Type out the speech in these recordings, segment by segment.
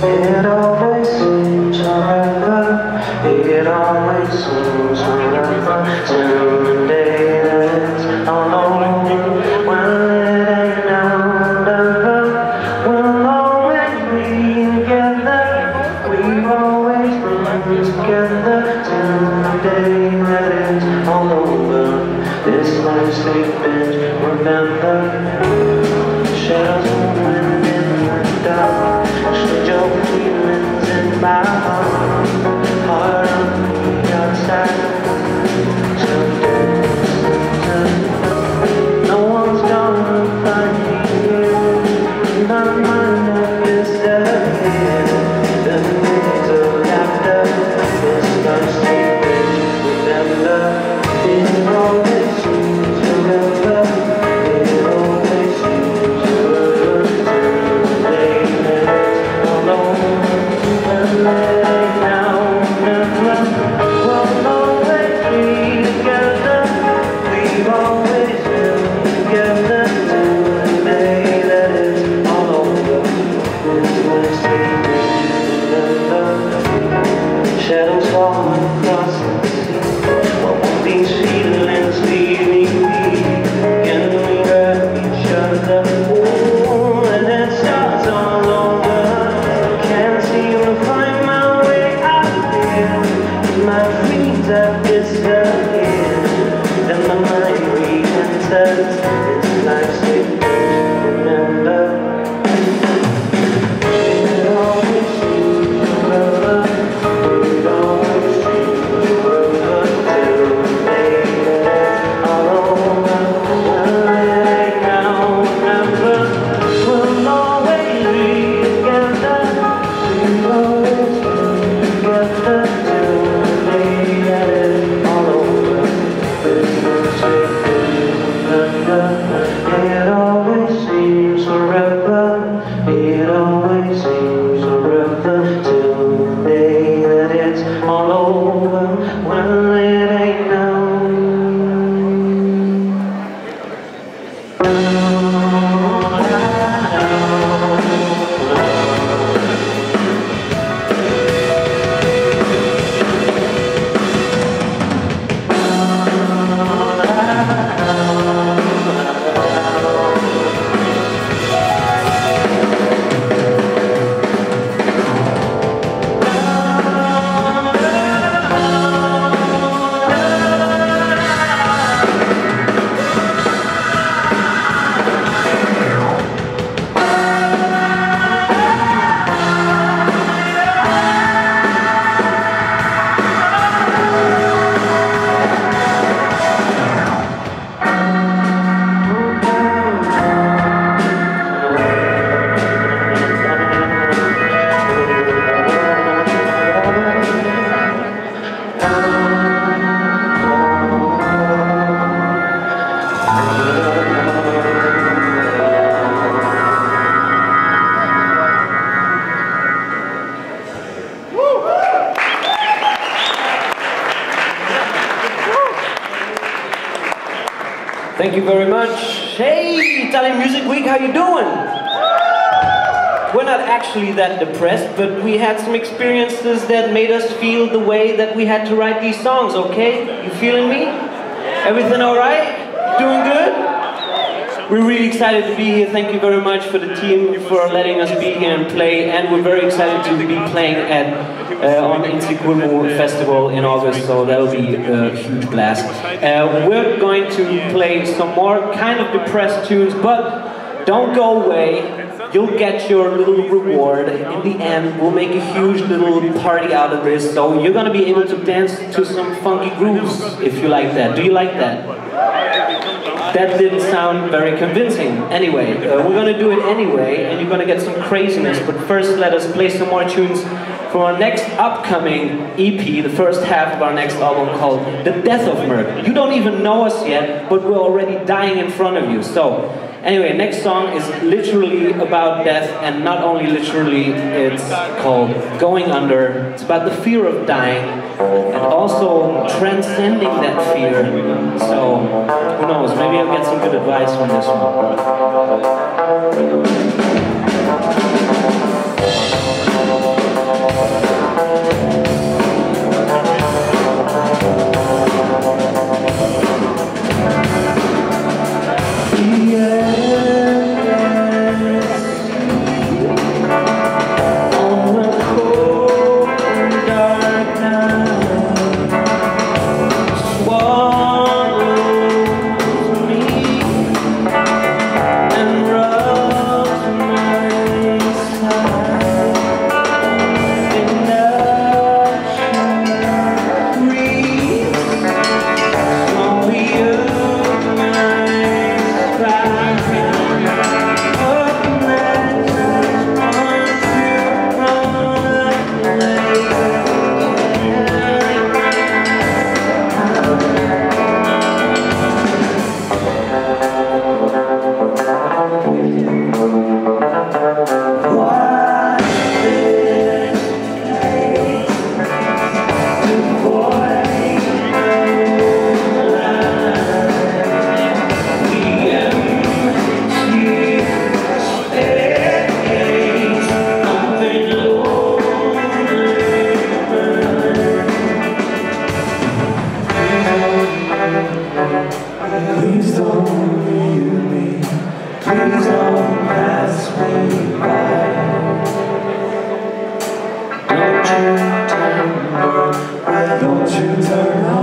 Shadows moving in the dark. Strange feelings in my heart. That depressed, but we had some experiences that made us feel the way that we had to write these songs, okay? You feeling me? Everything alright? Doing good? We're really excited to be here. Thank you very much for the team for letting us be here and play. And we're very excited to be playing at uh, on the Intsikurmu Festival in August, so that'll be a huge blast. Uh, we're going to play some more kind of depressed tunes, but don't go away. You'll get your little reward. In the end, we'll make a huge little party out of this, so you're gonna be able to dance to some funky grooves if you like that. Do you like that? That didn't sound very convincing. Anyway, uh, we're gonna do it anyway, and you're gonna get some craziness. But first, let us play some more tunes from our next upcoming EP, the first half of our next album called The Death of Mörk. You don't even know us yet, but we're already dying in front of you. So, anyway, next song is literally about death, and not only literally, it's called Going Under. It's about the fear of dying, and also transcending that fear. So, who knows, maybe I'll get some good advice from this one. Don't you turn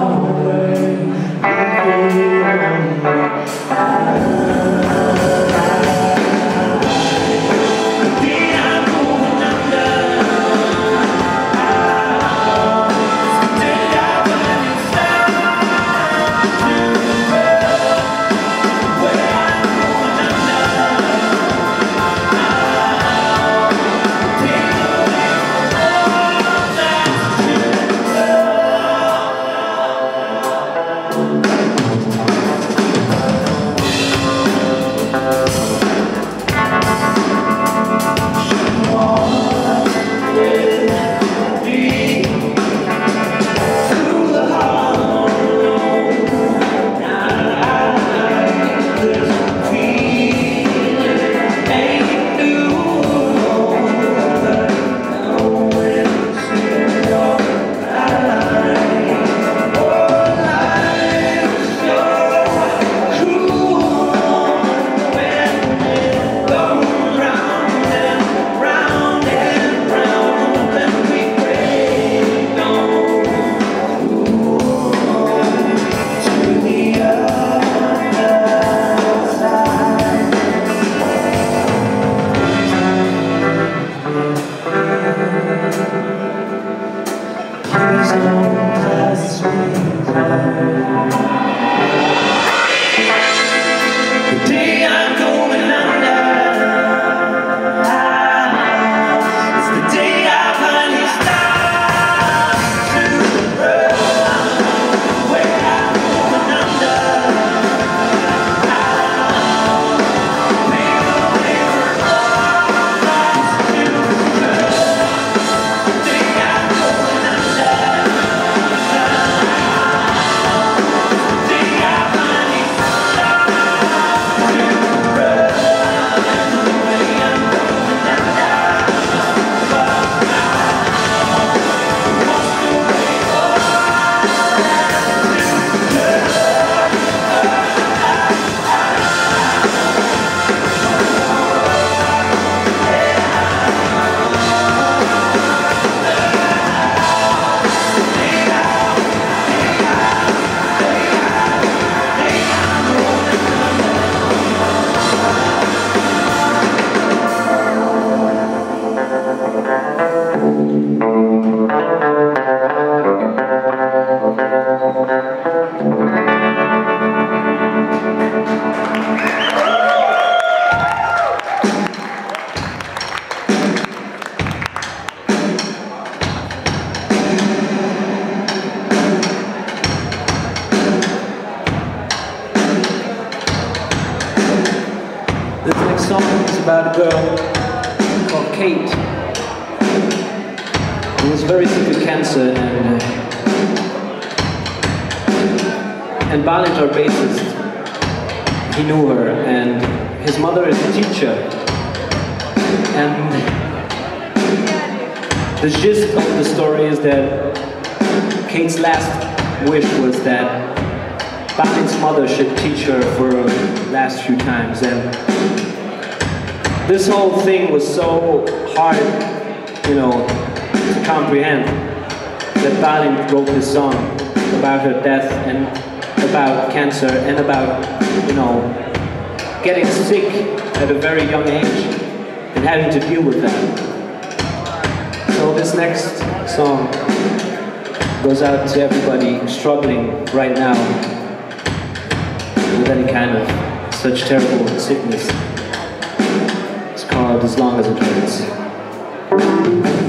this song about her death and about cancer and about, you know, getting sick at a very young age and having to deal with that. So this next song goes out to everybody struggling right now with any kind of such terrible sickness It's called As Long as It Hurts.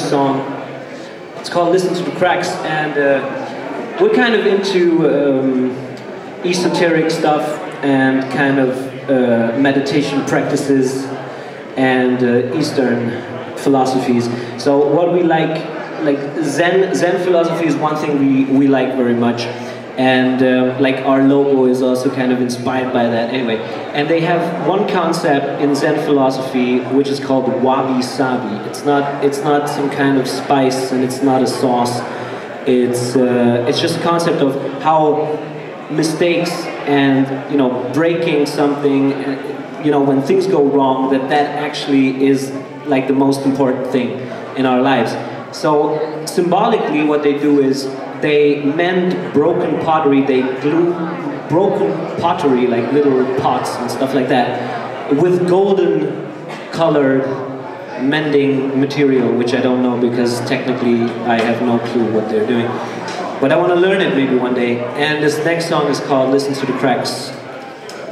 Song. It's called Listen to the Cracks, and uh, we're kind of into um, esoteric stuff and kind of uh, meditation practices and uh, Eastern philosophies. So what we like, like Zen, Zen philosophy is one thing we, we like very much. And uh, like our logo is also kind of inspired by that anyway. And they have one concept in Zen philosophy which is called wabi sabi. It's not, it's not some kind of spice and it's not a sauce. It's, uh, it's just a concept of how mistakes and you know breaking something uh, you know when things go wrong that that actually is like the most important thing in our lives so symbolically what they do is they mend broken pottery they glue broken pottery like little pots and stuff like that with golden colored mending material which i don't know because technically i have no clue what they're doing but I want to learn it maybe one day. And this next song is called Listen to the Cracks.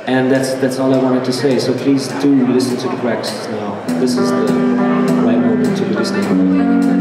And that's that's all I wanted to say. So please do listen to the cracks now. This is the right moment to be listening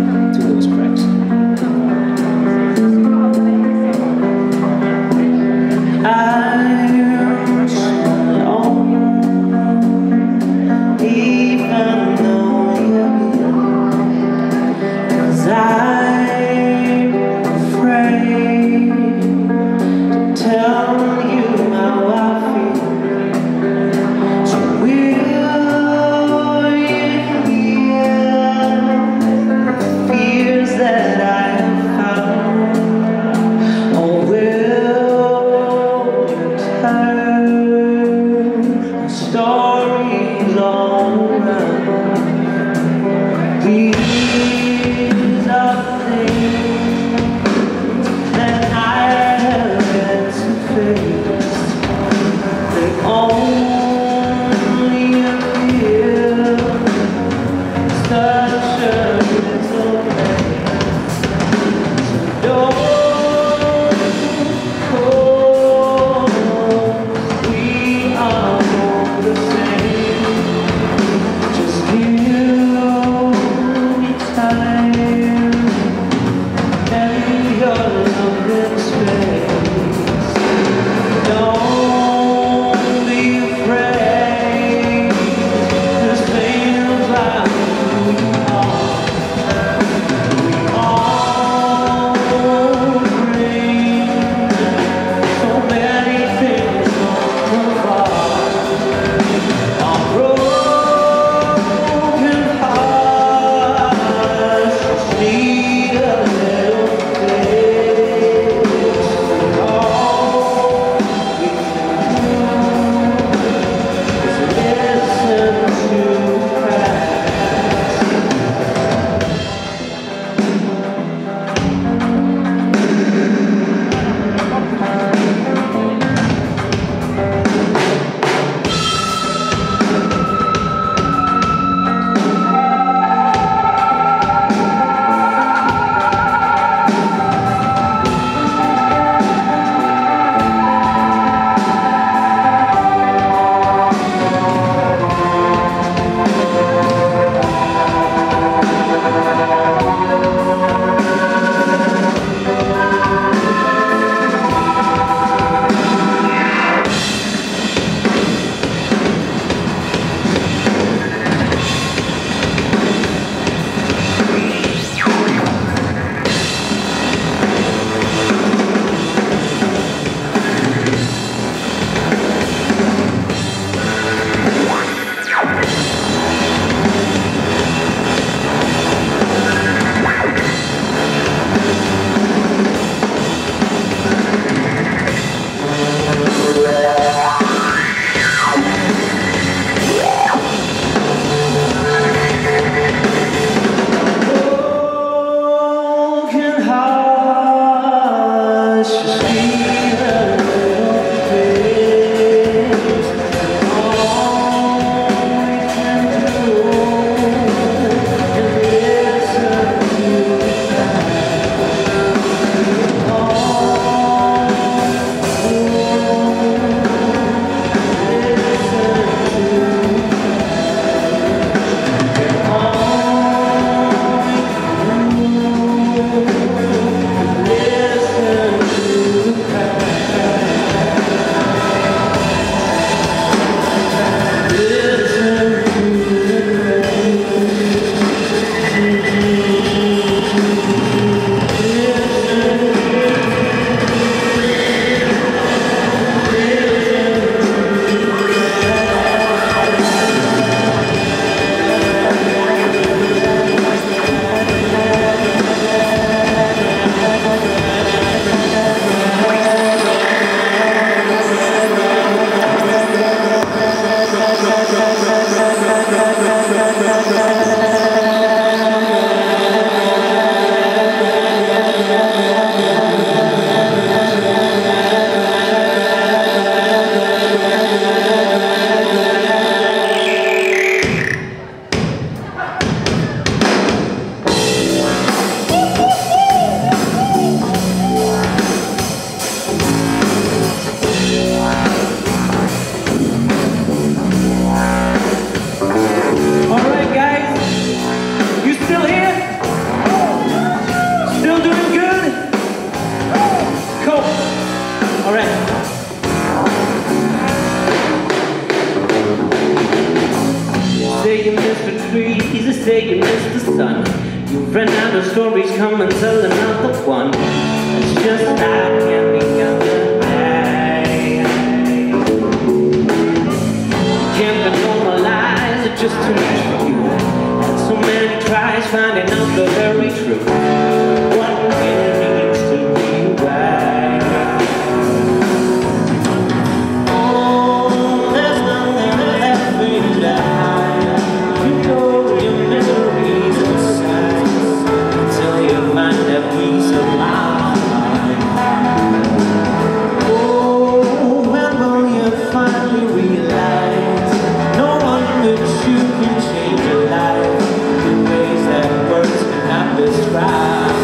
lá.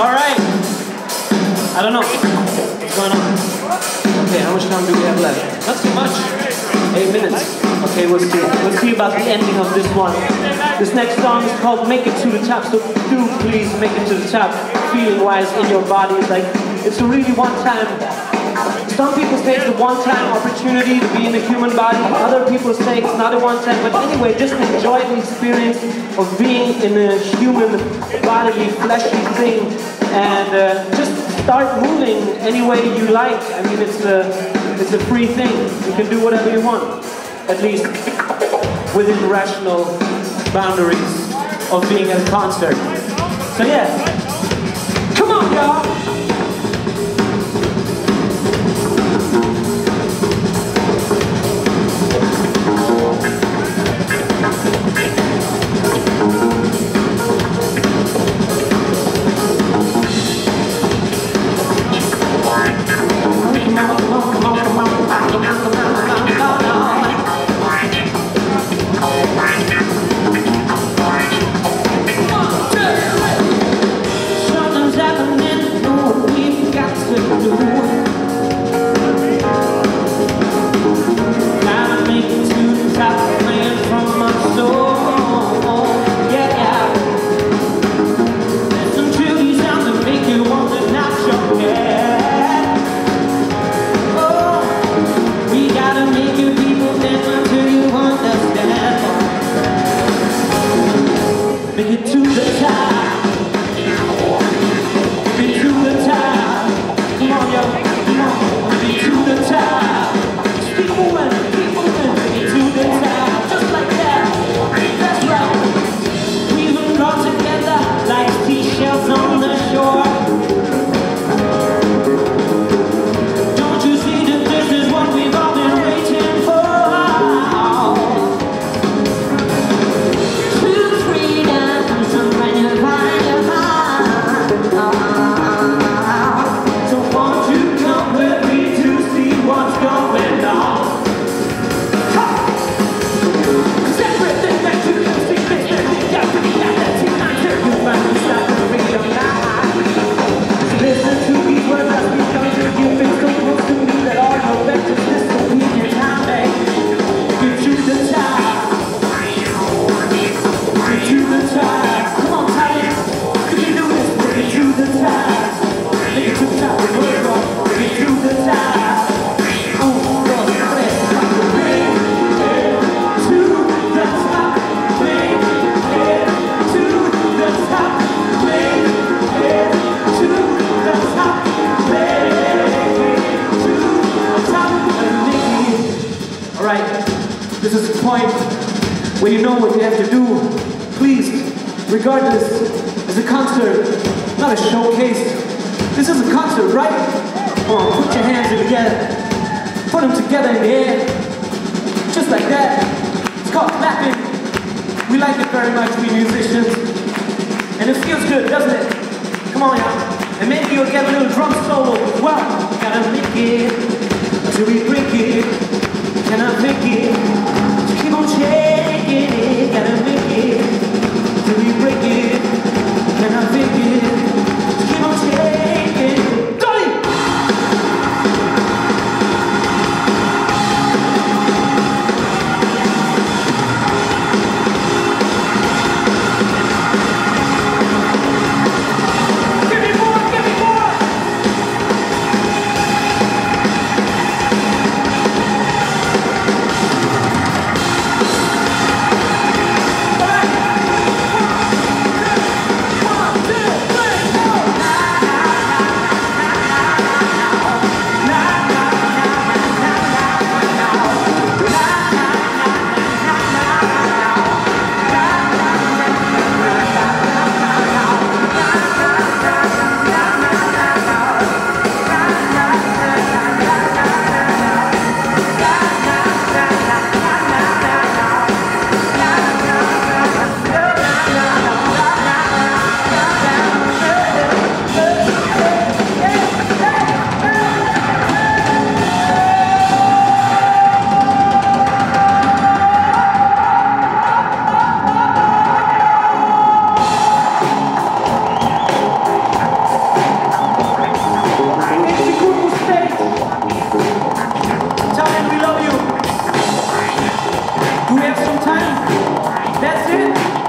All right. I don't know. What's going on? Okay, how much time do we have left? Not too much. Eight minutes. Okay, we'll see. We'll see about the ending of this one. This next song is called Make It to the Top, so do please make it to the top. Feeling wise in your body, it's like, it's a really one time some people's take the one-time opportunity to be in the human body. Other people say it's not a one-time. But anyway, just enjoy the experience of being in a human, body, fleshy thing, and uh, just start moving any way you like. I mean, it's a it's a free thing. You can do whatever you want, at least within rational boundaries of being at a concert. So yeah, come on, y'all. Jesus.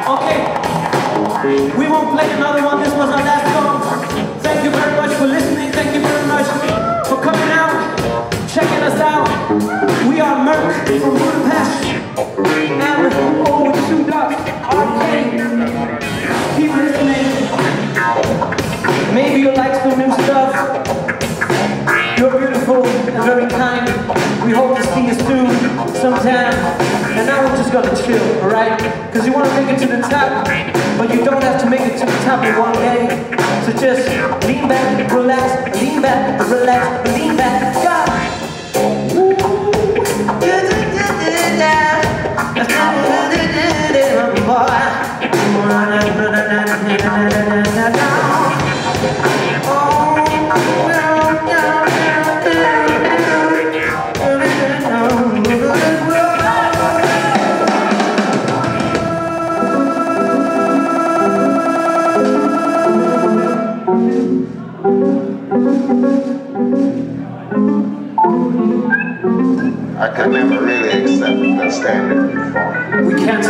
Okay. We won't play another one. This was our last song. Thank you very much for listening. Thank you very much for coming out, checking us out. We are Mörk from Budapest. And oh, with two ducks, arcade. Keep listening. Maybe you'll like some new stuff. You're beautiful and very kind. We hope to see you soon, sometime. Cause you wanna make it to the top, but you don't have to make it to the top in one day. So just lean back, relax, lean back, relax, lean back, God. I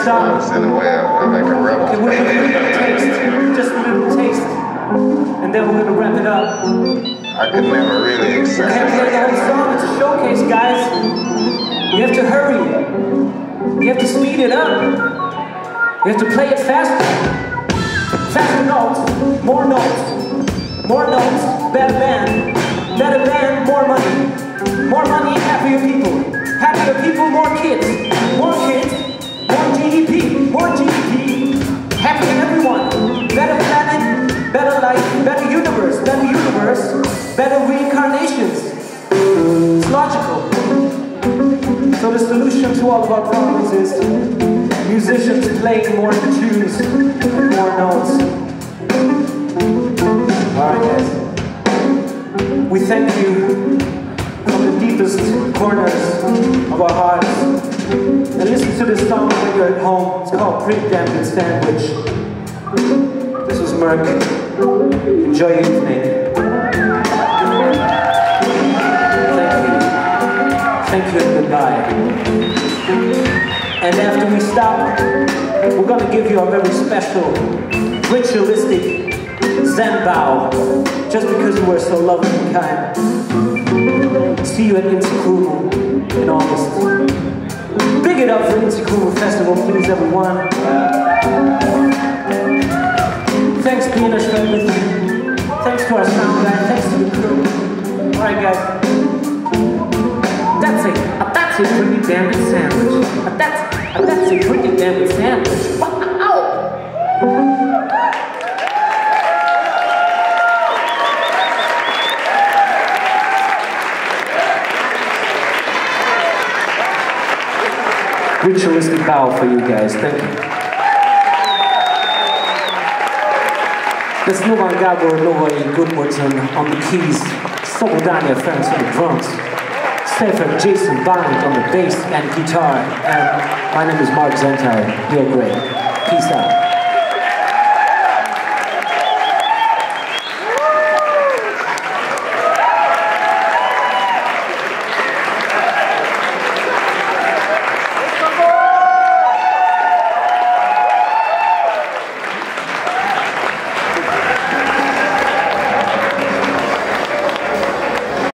stop. It's in a way of like a rebel. Okay, we're gonna give a taste, just a little taste, and then we're gonna wrap it up. I could never really accept Can't play the whole it. song, it's a showcase, guys. You have to hurry. You have to speed it up. You have to play it faster. Faster notes, more notes, more notes, better band, better band, more money. More money, happier people. Happier people, more kids. More kids, more GDP, more GDP. Happier everyone. Better planet, better life, better universe, better universe, better reincarnations. It's logical. So the solution to all of our problems is musicians playing more tunes, more notes. Alright guys. We thank you from the deepest corners of our hearts. And listen to this song when you're at home. It's called Good Sandwich. This was Mörk. Enjoy your evening. Thank you. Thank you and goodbye. And after we stop, we're gonna give you a very special, ritualistic Zen bow, just because you were so loving and kind. See you at Intsikurmu in August. Big it up for Intsikurmu Festival, please, everyone. Thanks, with me. Thanks to our sound guy. Thanks to the crew. All right, guys. That's a that's a pretty damn good sandwich. That's that's a pretty damn good sandwich. Ritualistic bow for you guys. Thank you. That's Novan Gabor Novai Goodwardson on the keys, Sobodania Friends on the drums, Stefan Jason Barnett on the bass and guitar, and my name is Mark Zentai. You're great. Peace out.